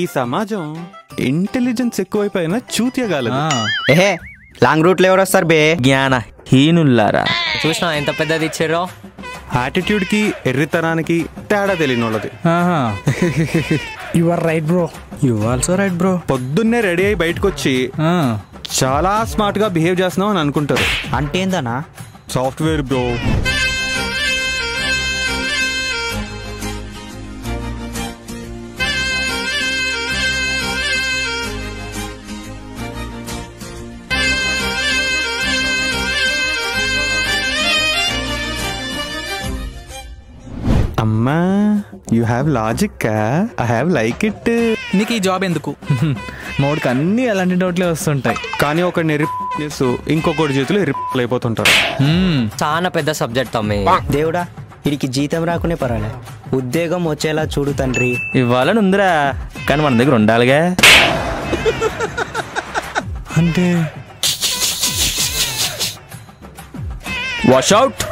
ఈ సమాజం ఇంటెలిజెన్స్ ఎక్కువైపోయినా చూతియగలదు ఏహే లాంగ్ రూట్లో ఎవరు వస్తారు బే? జ్ఞాన హీనుల్లారా. చూసినా ఎంత పెద్దది ఇచ్చారో? యాటిట్యూడ్కి ఎర్రితనానికి తేడా తెలియని వాళ్ళది you are right bro you also right bro పొద్దున్నే రెడీ అయి బయటకు వచ్చి చాలా స్మార్ట్గా బిహేవ్ చేస్తున్నాం అని అనుకుంటారు. అంటే ఏందన్నా? సాఫ్ట్వేర్ బ్రో అమ్మా you have logic I have like it నీకు ఈ జాబ్ ఎందుకు? మోడికి అన్ని అలాంటి డౌట్లే వస్తుంటాయి. కానీ రిప్ చేస్తూ ఇంకొకటి చేతులు రిప్ అయిపోతుంటారు చాలా పెద్ద సబ్జెక్ట్ తమ్మి. దేవుడా వీడికి జీతం రాకునే పర్వాలే. ఉద్యోగం వచ్చేలా చూడు తండ్రి. ఇవ్వాలని ఉందిరా కానీ మన దగ్గర ఉండాలిగా. అంటే? Wash out